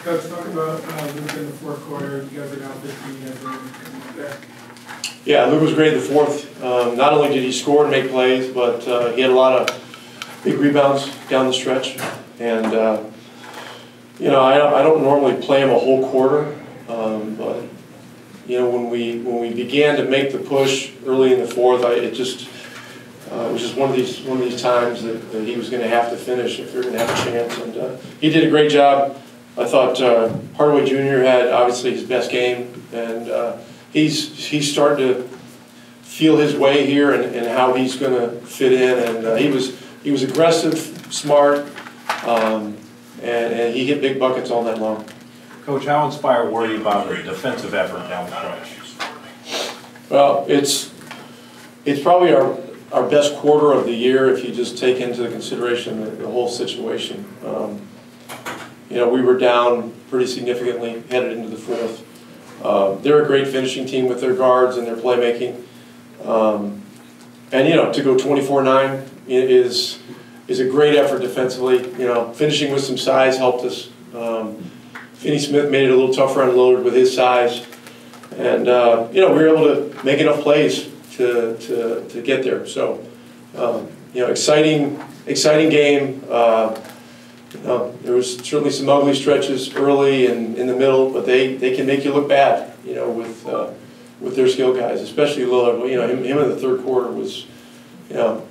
Coach, talk about uh, Luke in the fourth quarter. You guys are down 15. You guys are. Yeah, Luke was great in the fourth. Um, not only did he score and make plays, but uh, he had a lot of big rebounds down the stretch. And, uh, you know, I don't, I don't normally play him a whole quarter, um, but, you know, when we, when we began to make the push early in the fourth, I, it just, uh, it was just one of these, one of these times that, that he was going to have to finish if we are going to have a chance. And uh, he did a great job. I thought uh, Hardaway Jr. had obviously his best game, and uh, he's he's starting to feel his way here and, and how he's going to fit in. And uh, he was he was aggressive, smart, um, and, and he hit big buckets all night long. Coach, how inspired were you about the defensive effort down the stretch? Well, it's it's probably our our best quarter of the year if you just take into consideration the, the whole situation. Um, you know, we were down pretty significantly headed into the fourth. Uh, they're a great finishing team with their guards and their playmaking. Um, and, you know, to go 24-9 is, is a great effort defensively. You know, finishing with some size helped us. Um, Finney Smith made it a little tougher on Lillard with his size. And, uh, you know, we were able to make enough plays to, to, to get there. So, um, you know, exciting, exciting game. Uh, um, there was certainly some ugly stretches early and in the middle, but they, they can make you look bad, you know, with uh, with their skill guys, especially Lillard. You know, him, him in the third quarter was, you know,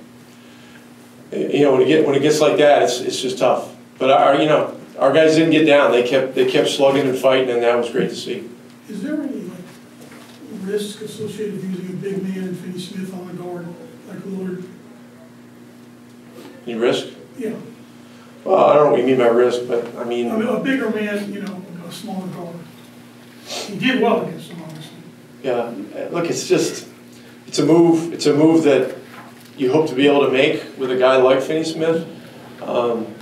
you know when it get when it gets like that, it's it's just tough. But our you know our guys didn't get down. They kept they kept slugging and fighting, and that was great to see. Is there any like risk associated with using a big man and Finney Smith on the guard like Lillard? Any risk? Yeah. Well, I don't know what you mean by risk, but I mean. I mean, a bigger man, you know, a smaller guard. He did well against him, obviously. Yeah, look, it's just, it's a move, it's a move that you hope to be able to make with a guy like Finney Smith. Um,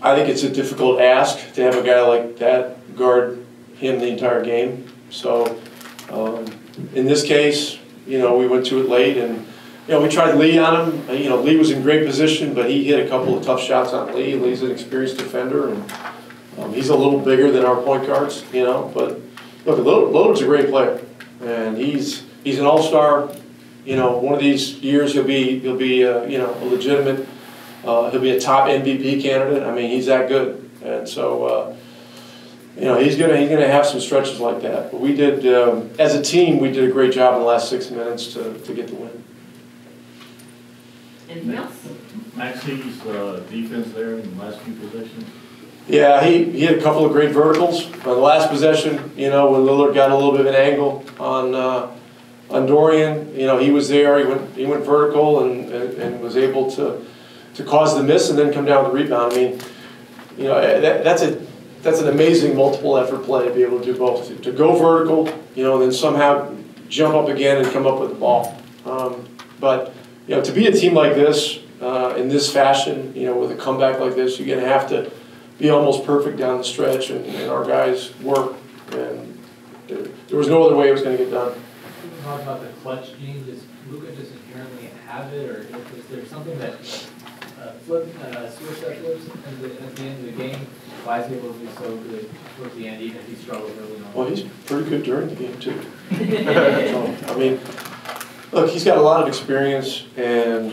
I think it's a difficult ask to have a guy like that guard him the entire game. So, um, in this case, you know, we went to it late and you know, we tried Lee on him. You know, Lee was in great position, but he hit a couple of tough shots on Lee. Lee's an experienced defender, and um, he's a little bigger than our point guards, you know. But look, Lillard's a great player, and he's he's an all-star. You know, one of these years he'll be he'll be uh, you know a legitimate. Uh, he'll be a top MVP candidate. I mean, he's that good, and so. Uh, you know he's gonna he's gonna have some stretches like that. But we did um, as a team we did a great job in the last six minutes to, to get the win. Anything else? Maxi's uh, defense there in the last few possessions? Yeah, he, he had a couple of great verticals. On the last possession, you know, when Lillard got a little bit of an angle on uh, on Dorian, you know, he was there. He went he went vertical and, and, and, was able to to cause the miss and then come down with the rebound. I mean, you know, that, that's a that's an amazing multiple effort play to be able to do both. To, to go vertical, you know, and then somehow jump up again and come up with the ball. Um, but you know, to be a team like this uh, in this fashion, you know, with a comeback like this, you're going to have to be almost perfect down the stretch, and, and our guys work, and there was no other way it was going to get done. Talk about the clutch gene. Does Luka just inherently have it, or is there something that uh, flip uh, switch that flips at the, at the end of the game? Why is he able to be so good towards the end, even if he struggled early on? Well, he's pretty good during the game too. so, I mean, Look, he's got a lot of experience, and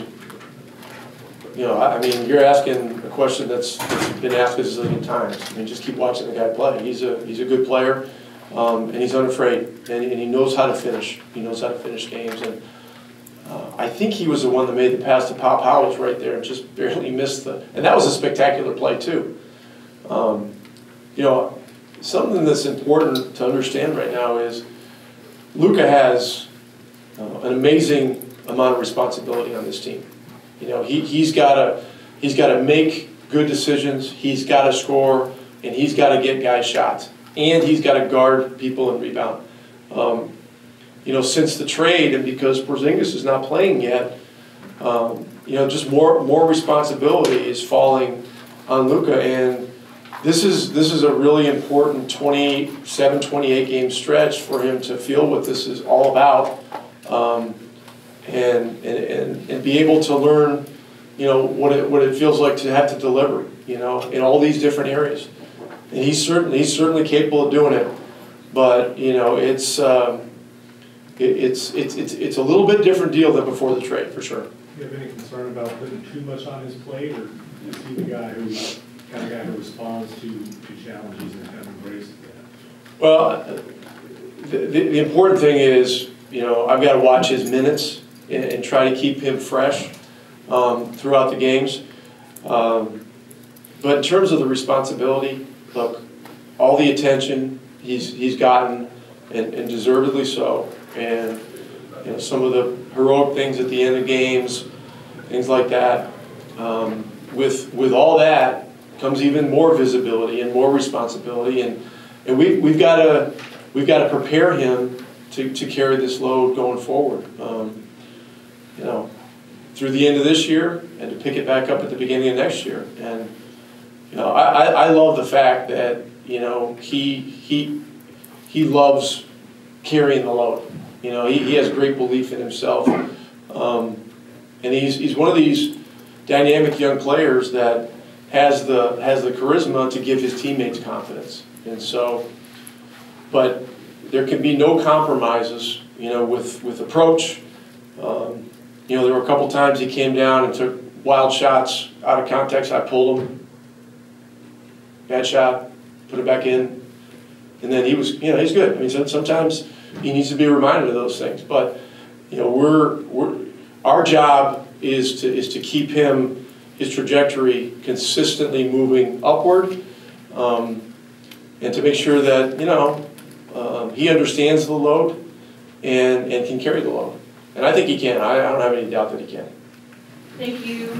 you know, I, I mean, you're asking a question that's, been asked a zillion times. I mean, just keep watching the guy play. He's a he's a good player, um, and he's unafraid, and, and, he knows how to finish. He knows how to finish games, and uh, I think he was the one that made the pass to Pop Howard right there and just barely missed the. And that was a spectacular play too. Um, you know, something that's important to understand right now is Luka has an amazing amount of responsibility on this team. You know, he, he's got to he's got to make good decisions. He's got to score, and he's got to get guys shots, and he's got to guard people and rebound. Um, you know, since the trade, and because Porzingis is not playing yet, um, you know, just more more responsibility is falling on Luka, and this is this is a really important 27, 28 game stretch for him to feel what this is all about um, and, and, and, and be able to learn, you know, what it, what it feels like to have to deliver, you know, in all these different areas. And he's certainly, he's certainly capable of doing it. But, you know, it's, um, it, it's, it's, it's, it's a little bit different deal than before the trade, for sure. Do you have any concern about putting too much on his plate, or is he the guy who, kind of guy who responds to, to challenges and kind of embraces that? Well, the, the, the important thing is, you know, I've got to watch his minutes and, and try to keep him fresh um, throughout the games. Um, but in terms of the responsibility, look, all the attention he's, he's gotten, and, and deservedly so, and you know, some of the heroic things at the end of games, things like that. Um, with, with all that comes even more visibility and more responsibility, and, and we, we've got to we've got to prepare him to, to carry this load going forward. Um, you know, through the end of this year and to pick it back up at the beginning of next year. And you know, I, I, love the fact that you know he he he loves carrying the load. You know, he, he has great belief in himself, um, and he's he's one of these dynamic young players that has the has the charisma to give his teammates confidence. And so, but there can be no compromises, you know, with with approach. Um, you know, there were a couple times he came down and took wild shots out of context. I pulled him. Bad shot, put it back in, and then he was, you know, he's good. I mean, sometimes he needs to be reminded of those things. But you know, we're we're our job is to is to keep him his trajectory consistently moving upward, um, and to make sure that you know he understands the load and and can carry the load. And I think he can. I, I don't have any doubt that he can. Thank you.